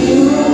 you.